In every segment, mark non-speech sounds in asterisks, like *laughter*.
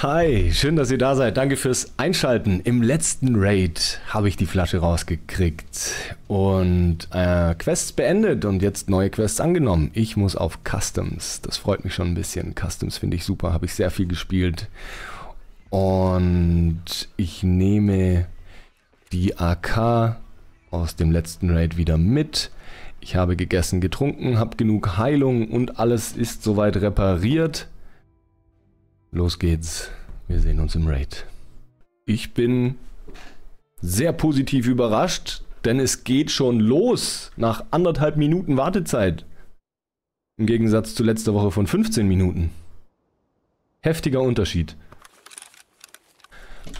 Hi, schön, dass ihr da seid. Danke fürs Einschalten. Im letzten Raid habe ich die Flasche rausgekriegt und äh, Quests beendet und jetzt neue Quests angenommen. Ich muss auf Customs. Das freut mich schon ein bisschen. Customs finde ich super, habe ich sehr viel gespielt. Und ich nehme die AK aus dem letzten Raid wieder mit. Ich habe gegessen, getrunken, habe genug Heilung und alles ist soweit repariert. Los geht's. Wir sehen uns im Raid. Ich bin sehr positiv überrascht, denn es geht schon los nach anderthalb Minuten Wartezeit. Im Gegensatz zu letzter Woche von 15 Minuten. Heftiger Unterschied.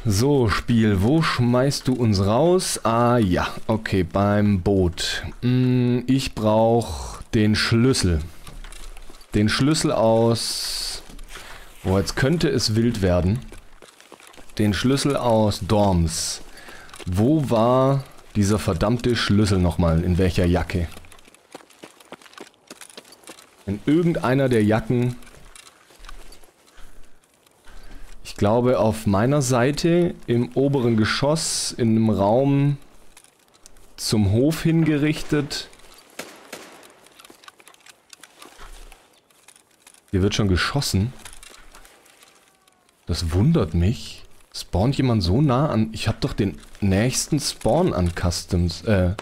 So, Spiel, wo schmeißt du uns raus? Ah ja, okay, beim Boot. Hm, ich brauche den Schlüssel. Den Schlüssel aus Oh, jetzt könnte es wild werden. Den Schlüssel aus Dorms. Wo war dieser verdammte Schlüssel nochmal? In welcher Jacke? In irgendeiner der Jacken. Ich glaube auf meiner Seite im oberen Geschoss in einem Raum zum Hof hingerichtet. Hier wird schon geschossen. Das wundert mich. Spawnt jemand so nah an... Ich habe doch den nächsten Spawn an Customs... Äh...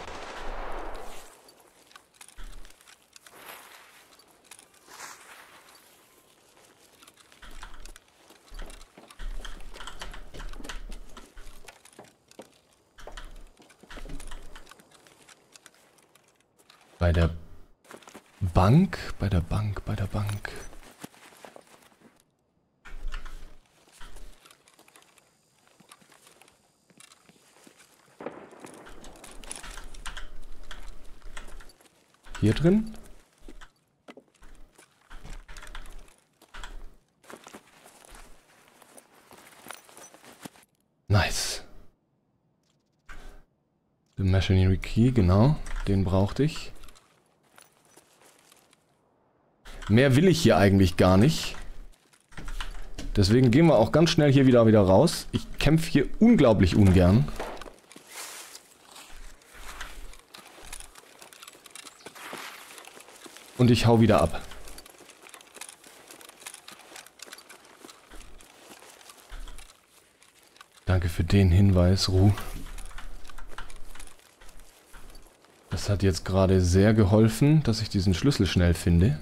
Bei der Bank? Bei der Bank, bei der Bank. Hier drin? Nice. The Machinery Key, genau. Den brauchte ich. Mehr will ich hier eigentlich gar nicht. Deswegen gehen wir auch ganz schnell hier wieder, wieder raus. Ich kämpfe hier unglaublich ungern. Und ich hau wieder ab. Danke für den Hinweis, Ruh. Das hat jetzt gerade sehr geholfen, dass ich diesen Schlüssel schnell finde.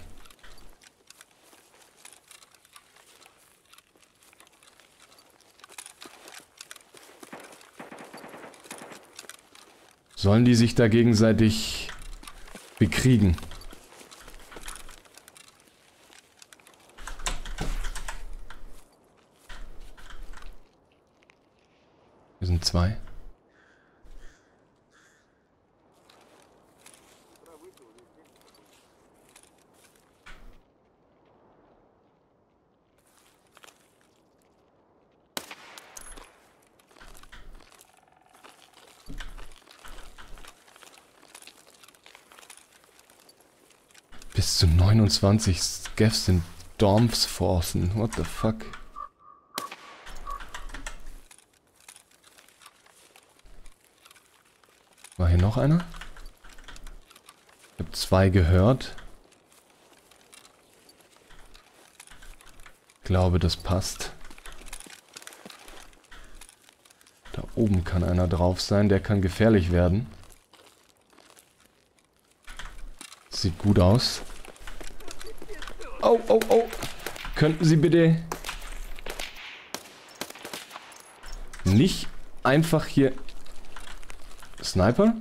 Sollen die sich da gegenseitig bekriegen? Zwei. Bis zu 29 Scavs sind Dorms forcen. What the fuck? War hier noch einer? Ich habe zwei gehört. Ich glaube, das passt. Da oben kann einer drauf sein. Der kann gefährlich werden. Sieht gut aus. Oh, oh, oh. Könnten Sie bitte nicht einfach hier Sniper?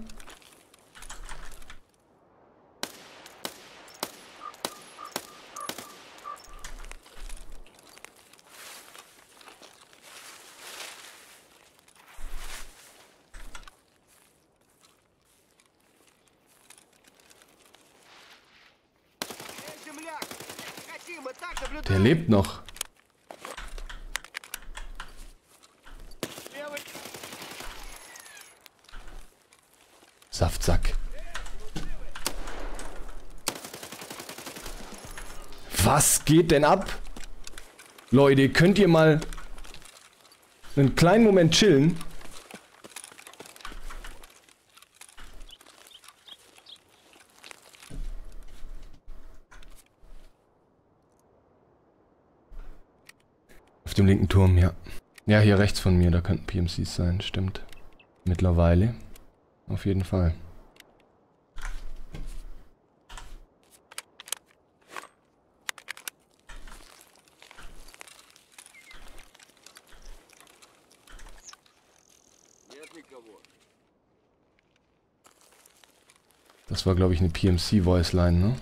Der lebt noch. Saftsack. Was geht denn ab? Leute, könnt ihr mal einen kleinen Moment chillen. Linken Turm, ja. Ja, hier rechts von mir, da könnten PMCs sein, stimmt. Mittlerweile. Auf jeden Fall. Das war, glaube ich, eine PMC-Voice-Line, ne?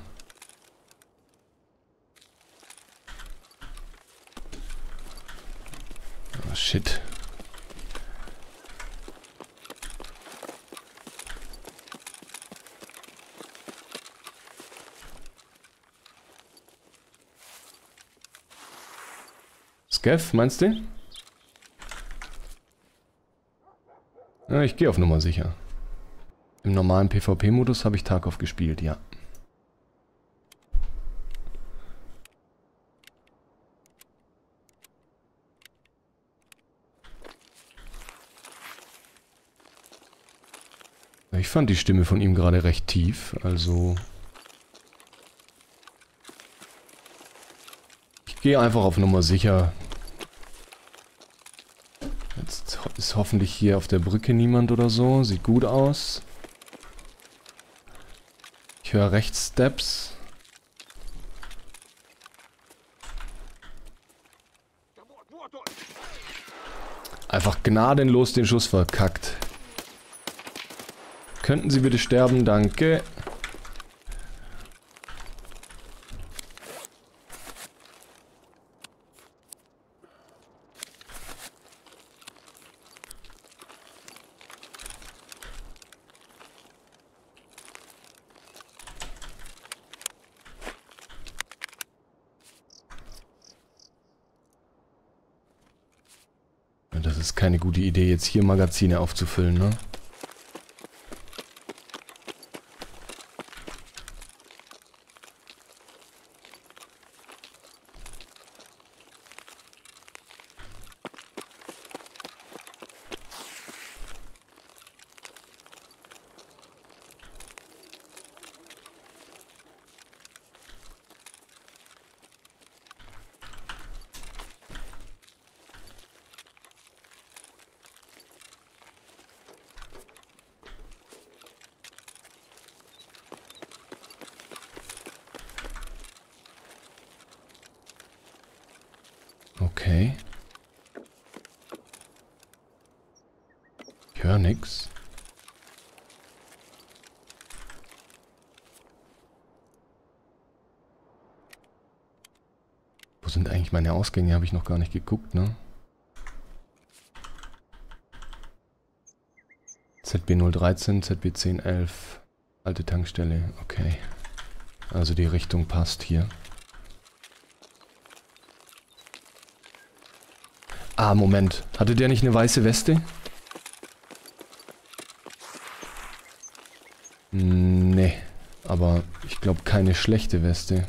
Oh, shit. Skev, meinst du? Ja, ich gehe auf Nummer sicher. Im normalen PvP-Modus habe ich Tarkov gespielt, ja. Fand die Stimme von ihm gerade recht tief, also... Ich gehe einfach auf Nummer sicher. Jetzt ist hoffentlich hier auf der Brücke niemand oder so. Sieht gut aus. Ich höre rechts Steps. Einfach gnadenlos den Schuss verkackt. Könnten Sie bitte sterben? Danke. Das ist keine gute Idee, jetzt hier Magazine aufzufüllen, ne? Okay. Ich höre nix. Wo sind eigentlich meine Ausgänge? Habe ich noch gar nicht geguckt, ne? ZB013, ZB1011. Alte Tankstelle, okay. Also die Richtung passt hier. Ah, Moment. Hatte der nicht eine weiße Weste? Nee, aber ich glaube keine schlechte Weste.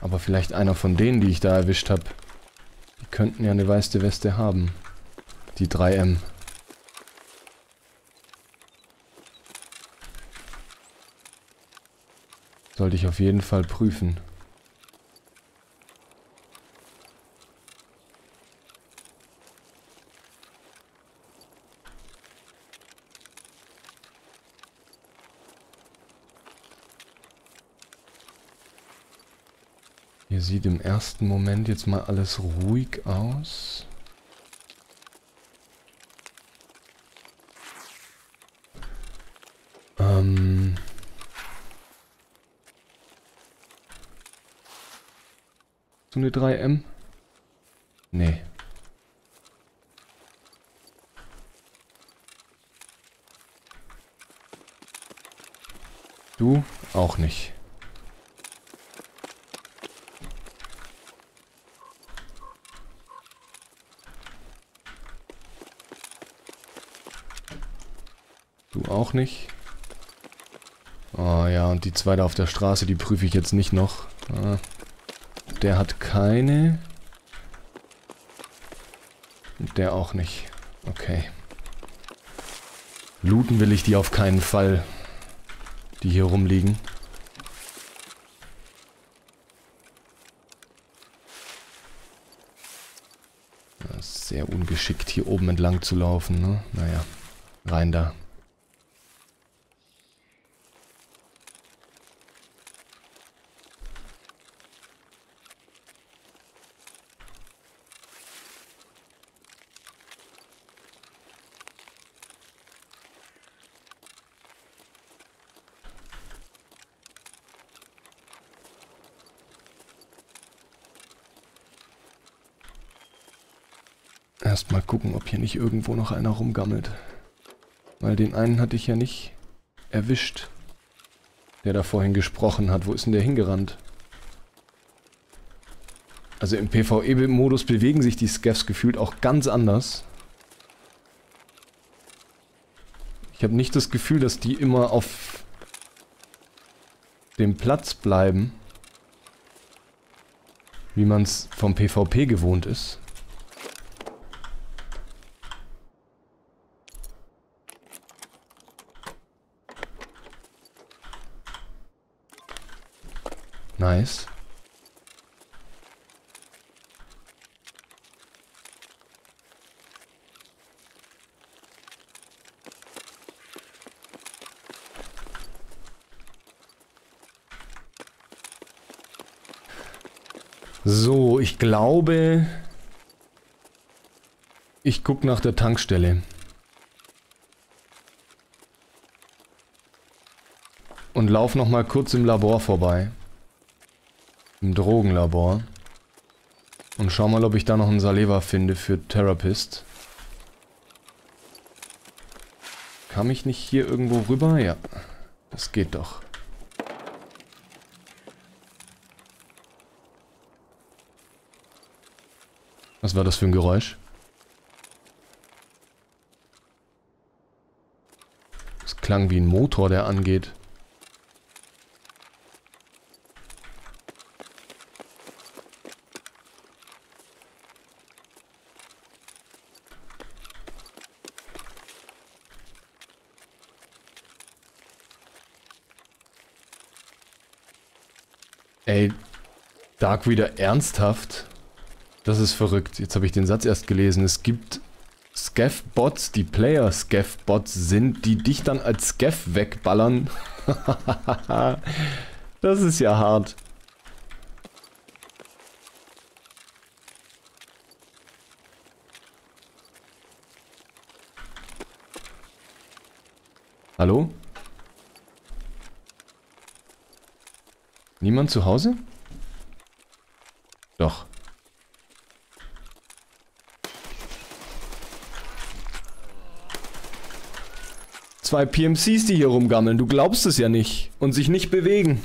Aber vielleicht einer von denen, die ich da erwischt habe. Die könnten ja eine weiße Weste haben. Die 3M. Sollte ich auf jeden Fall prüfen. Hier sieht im ersten Moment jetzt mal alles ruhig aus. Ähm... So eine 3M? Nee. Du? Auch nicht. Du auch nicht. Oh ja, und die zwei da auf der Straße, die prüfe ich jetzt nicht noch. Ah, der hat keine. Und der auch nicht. Okay. Looten will ich die auf keinen Fall, die hier rumliegen. sehr ungeschickt, hier oben entlang zu laufen, ne? Naja, rein da. Erstmal gucken, ob hier nicht irgendwo noch einer rumgammelt. Weil den einen hatte ich ja nicht erwischt. Der da vorhin gesprochen hat. Wo ist denn der hingerannt? Also im PvE-Modus bewegen sich die Scavs gefühlt auch ganz anders. Ich habe nicht das Gefühl, dass die immer auf dem Platz bleiben. Wie man es vom PvP gewohnt ist. Nice. So, ich glaube, ich gucke nach der Tankstelle. Und lauf noch mal kurz im Labor vorbei. Im Drogenlabor. Und schau mal, ob ich da noch einen Saleva finde für Therapist. Kam ich nicht hier irgendwo rüber? Ja. Das geht doch. Was war das für ein Geräusch? Es klang wie ein Motor, der angeht. Ey, Dark wieder ernsthaft? Das ist verrückt. Jetzt habe ich den Satz erst gelesen. Es gibt Scav-Bots, die Player-Scav-Bots sind, die dich dann als Scav wegballern. *laughs* das ist ja hart. Hallo? Niemand zu Hause? Doch. Zwei PMCs, die hier rumgammeln. Du glaubst es ja nicht. Und sich nicht bewegen.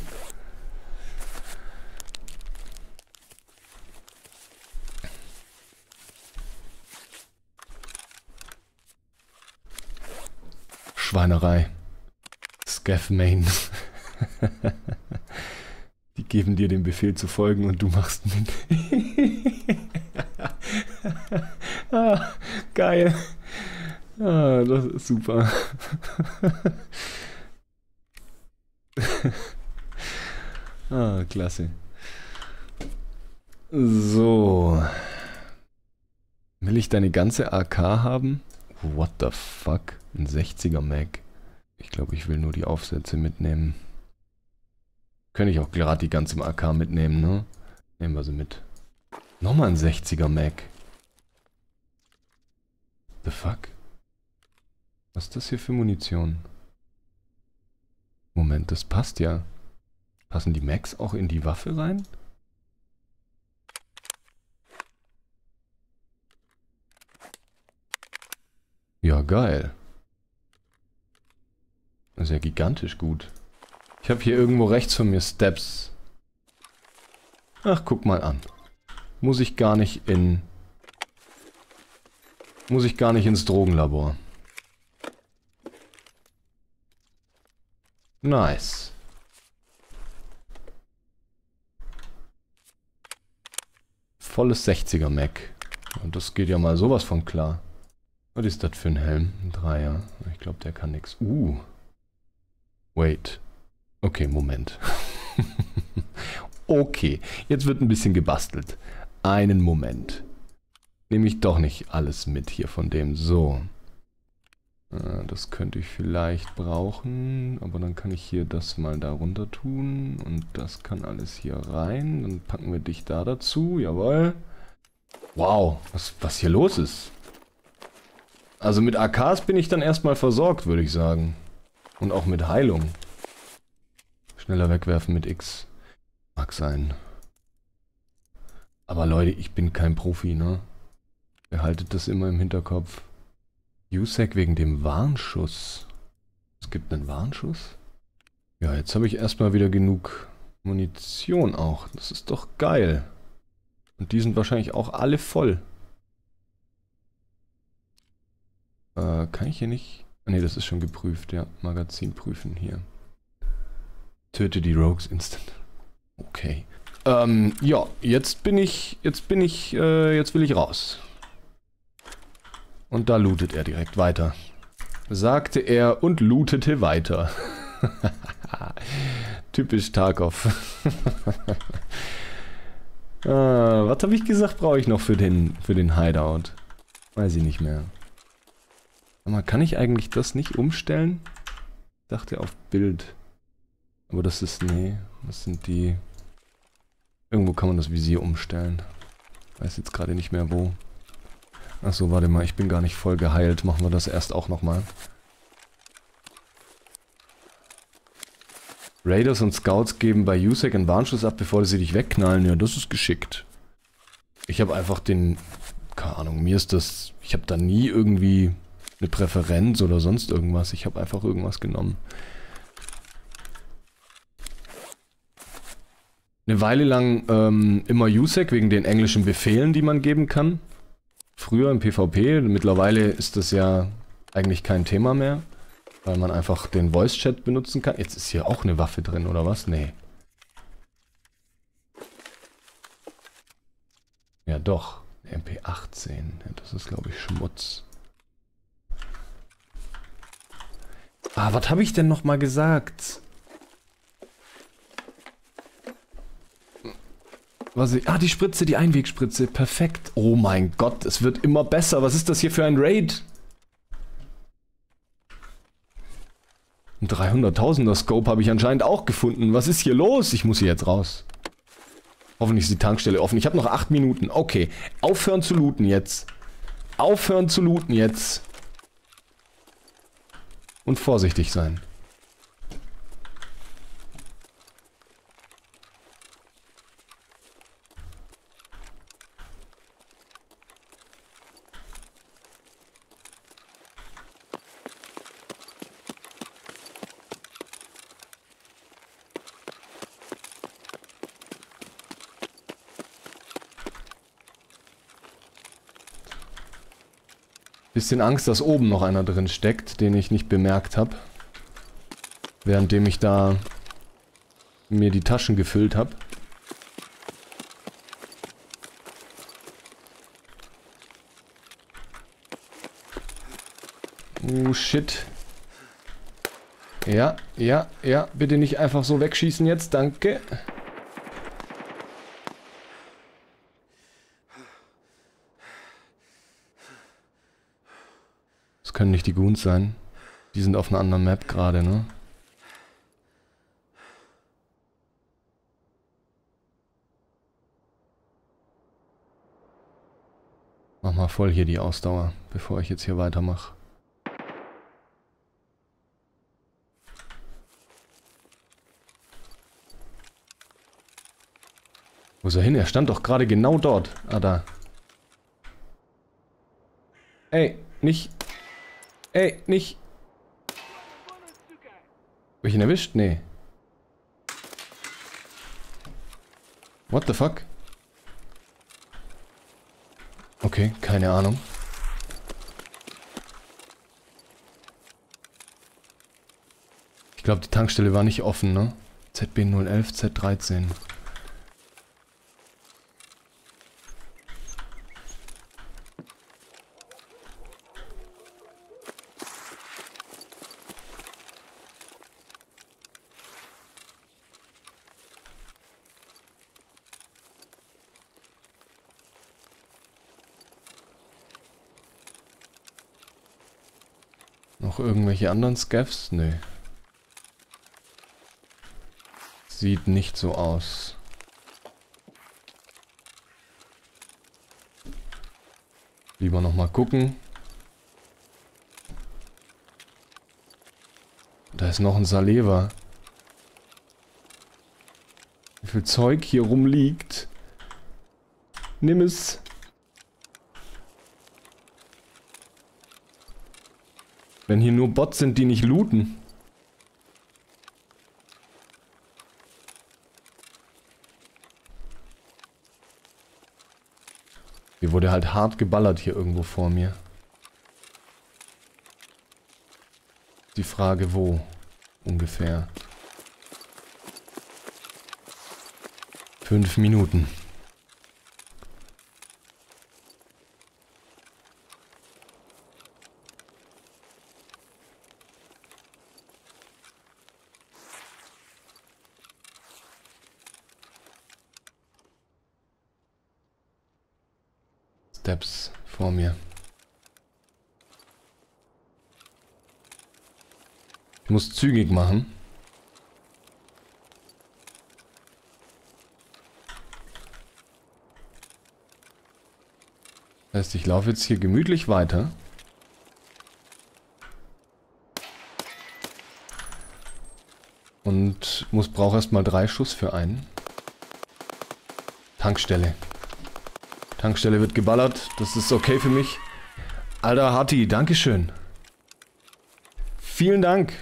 Schweinerei. Scaff Main. *laughs* Geben dir den Befehl zu folgen und du machst mit. *laughs* ah, geil. Ah, das ist super. *laughs* ah, klasse. So. Will ich deine ganze AK haben? What the fuck? Ein 60er Mag. Ich glaube, ich will nur die Aufsätze mitnehmen. Könnte ich auch gerade die ganze AK mitnehmen, ne? Nehmen wir sie mit. Nochmal ein 60er Mac. The fuck? Was ist das hier für Munition? Moment, das passt ja. Passen die Macs auch in die Waffe rein? Ja, geil. Das ist ja gigantisch gut. Ich habe hier irgendwo rechts von mir Steps. Ach, guck mal an. Muss ich gar nicht in... Muss ich gar nicht ins Drogenlabor. Nice. Volles 60er Mac. Und das geht ja mal sowas von klar. Was ist das für ein Helm? Ein Dreier. Ich glaube, der kann nix. Uh. Wait. Okay, Moment. *laughs* okay, jetzt wird ein bisschen gebastelt. Einen Moment. Nehme ich doch nicht alles mit hier von dem. So. Äh, das könnte ich vielleicht brauchen, aber dann kann ich hier das mal da runter tun und das kann alles hier rein. Dann packen wir dich da dazu, jawohl. Wow, was, was hier los ist. Also mit AKs bin ich dann erstmal versorgt, würde ich sagen. Und auch mit Heilung. Schneller wegwerfen mit X. Mag sein. Aber Leute, ich bin kein Profi, ne? Behaltet das immer im Hinterkopf. USEC wegen dem Warnschuss. Es gibt einen Warnschuss? Ja, jetzt habe ich erstmal wieder genug Munition auch. Das ist doch geil. Und die sind wahrscheinlich auch alle voll. Äh, kann ich hier nicht... Ne, das ist schon geprüft, ja. Magazin prüfen hier. Töte die Rogues instant. Okay. Ähm, ja, jetzt bin ich... Jetzt bin ich... Äh, jetzt will ich raus. Und da lootet er direkt weiter. Sagte er und lootete weiter. *laughs* Typisch Tarkov. *laughs* ah, was habe ich gesagt, brauche ich noch für den, für den Hideout? Weiß ich nicht mehr. Aber kann ich eigentlich das nicht umstellen? Ich dachte auf Bild. Aber das ist, nee, das sind die... Irgendwo kann man das Visier umstellen. Weiß jetzt gerade nicht mehr wo. Achso, warte mal, ich bin gar nicht voll geheilt. Machen wir das erst auch nochmal. Raiders und Scouts geben bei USEC einen Warnschuss ab, bevor sie dich wegknallen. Ja, das ist geschickt. Ich habe einfach den... Keine Ahnung, mir ist das... Ich habe da nie irgendwie eine Präferenz oder sonst irgendwas. Ich habe einfach irgendwas genommen. Eine Weile lang ähm, immer USEC wegen den englischen Befehlen, die man geben kann früher im PvP. Mittlerweile ist das ja eigentlich kein Thema mehr, weil man einfach den Voice-Chat benutzen kann. Jetzt ist hier auch eine Waffe drin, oder was? Nee. Ja doch, MP18. Das ist, glaube ich, Schmutz. Ah, was habe ich denn nochmal gesagt? Was ich, ah, die Spritze, die Einwegspritze. Perfekt. Oh mein Gott, es wird immer besser. Was ist das hier für ein Raid? Ein 300.000er Scope habe ich anscheinend auch gefunden. Was ist hier los? Ich muss hier jetzt raus. Hoffentlich ist die Tankstelle offen. Ich habe noch 8 Minuten. Okay. Aufhören zu looten jetzt. Aufhören zu looten jetzt. Und vorsichtig sein. Bisschen Angst, dass oben noch einer drin steckt, den ich nicht bemerkt habe. Währenddem ich da mir die Taschen gefüllt habe. Oh shit. Ja, ja, ja, bitte nicht einfach so wegschießen jetzt, danke. Können nicht die Goons sein. Die sind auf einer anderen Map gerade, ne? Mach mal voll hier die Ausdauer, bevor ich jetzt hier weitermache. Wo ist er hin? Er stand doch gerade genau dort. Ah, da. Ey, nicht Ey, nicht. Hab ich ihn erwischt? Nee. What the fuck? Okay, keine Ahnung. Ich glaube, die Tankstelle war nicht offen, ne? ZB011, Z13. Noch irgendwelche anderen Scaffs? Nö. Sieht nicht so aus. Lieber nochmal gucken. Da ist noch ein Saleva. Wie viel Zeug hier rumliegt. Nimm es. Wenn hier nur Bots sind, die nicht looten. Hier wurde halt hart geballert hier irgendwo vor mir. Die Frage, wo ungefähr. Fünf Minuten. Steps vor mir. Ich muss zügig machen. Das heißt, ich laufe jetzt hier gemütlich weiter. Und muss brauche erstmal drei Schuss für einen. Tankstelle. Tankstelle wird geballert. Das ist okay für mich. Alter Hatti, Dankeschön. Vielen Dank.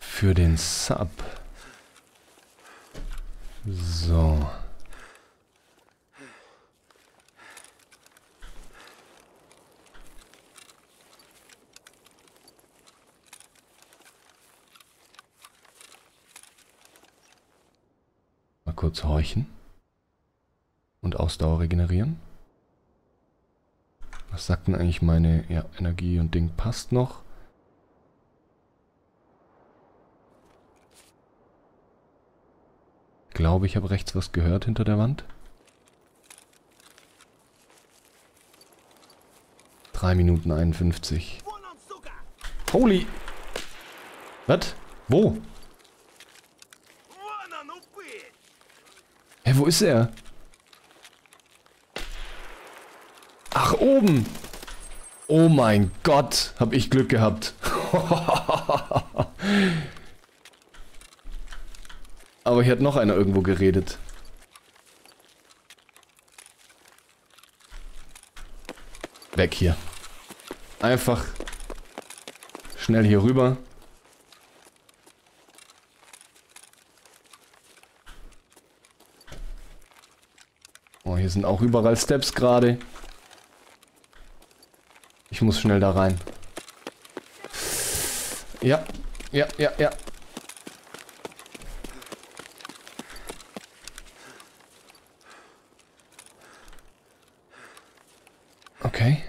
Für den Sub. So. Mal kurz horchen. Und Ausdauer regenerieren. Was sagt denn eigentlich meine ja, Energie und Ding passt noch? Ich glaube, ich habe rechts was gehört hinter der Wand. Drei Minuten 51. Holy! Was? Wo? Wo ist er? Ach, oben. Oh mein Gott, hab ich Glück gehabt. *laughs* Aber hier hat noch einer irgendwo geredet. Weg hier. Einfach schnell hier rüber. Oh, hier sind auch überall Steps gerade. Ich muss schnell da rein. Ja, ja, ja, ja. Okay.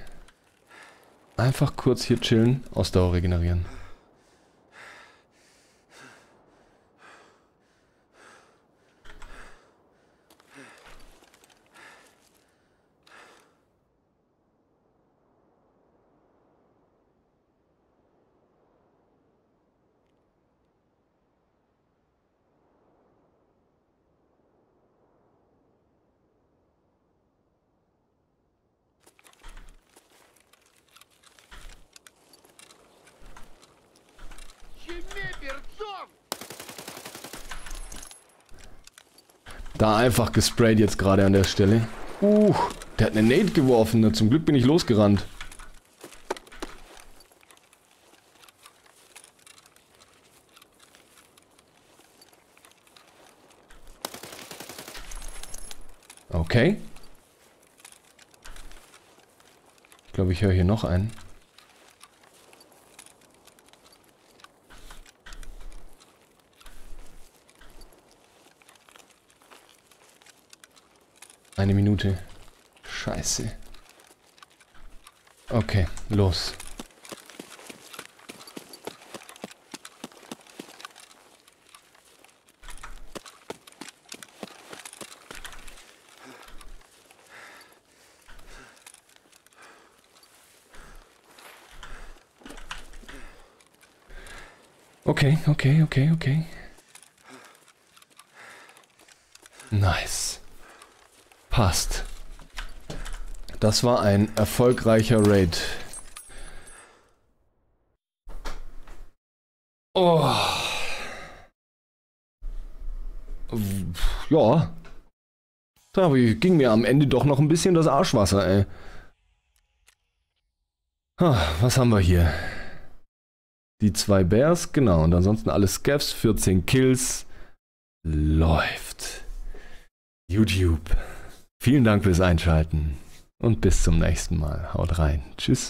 Einfach kurz hier chillen, Ausdauer regenerieren. Da einfach gesprayt jetzt gerade an der Stelle. Uh, der hat eine Nate geworfen. Zum Glück bin ich losgerannt. Okay. Ich glaube, ich höre hier noch einen. Minute. Scheiße. Okay, los. Okay, okay, okay, okay. Nice. Passt. Das war ein erfolgreicher Raid. Oh. Ja. Da ging mir am Ende doch noch ein bisschen das Arschwasser, ey. was haben wir hier? Die zwei Bears, genau. Und ansonsten alle Scavs, 14 Kills. Läuft. YouTube. Vielen Dank fürs Einschalten und bis zum nächsten Mal. Haut rein. Tschüss.